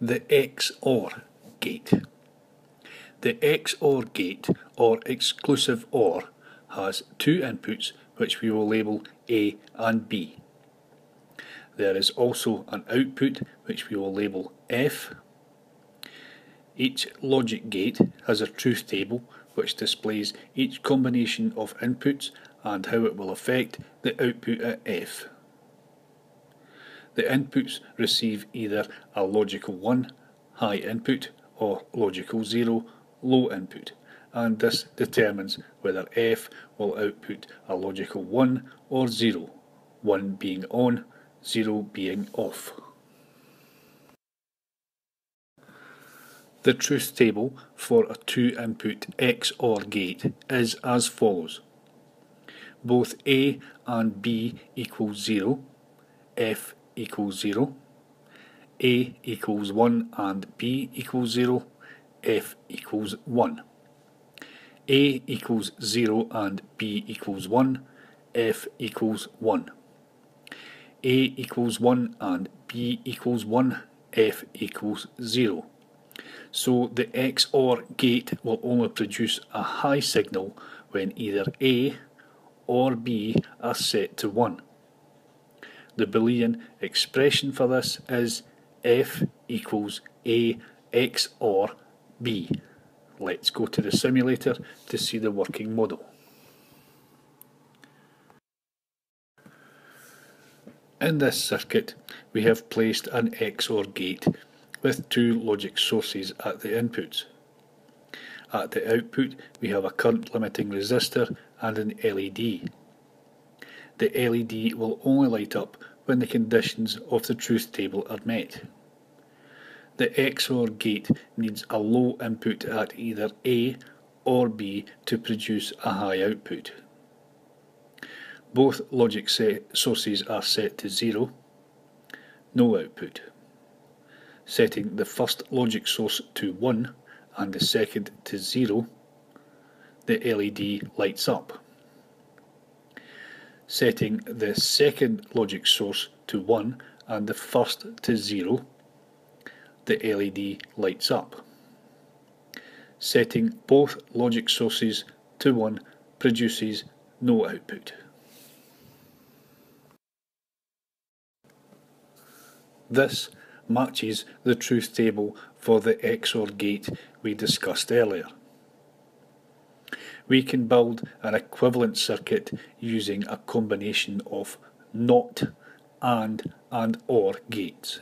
the XOR gate. The XOR gate, or exclusive OR, has two inputs which we will label A and B. There is also an output which we will label F. Each logic gate has a truth table which displays each combination of inputs and how it will affect the output at F. The inputs receive either a logical 1 high input or logical 0 low input and this determines whether F will output a logical 1 or 0, 1 being on, 0 being off. The truth table for a two input XOR gate is as follows. Both A and B equal 0, F equals 0, A equals 1 and B equals 0, F equals 1. A equals 0 and B equals 1, F equals 1. A equals 1 and B equals 1, F equals 0. So the XOR gate will only produce a high signal when either A or B are set to 1. The Boolean expression for this is F equals A X or B. Let's go to the simulator to see the working model. In this circuit, we have placed an XOR gate with two logic sources at the inputs. At the output, we have a current limiting resistor and an LED. The LED will only light up when the conditions of the truth table are met. The XOR gate needs a low input at either A or B to produce a high output. Both logic sources are set to 0, no output setting the first logic source to 1 and the second to 0, the LED lights up. Setting the second logic source to 1 and the first to 0, the LED lights up. Setting both logic sources to 1 produces no output. This matches the truth table for the XOR gate we discussed earlier. We can build an equivalent circuit using a combination of NOT, AND and OR gates.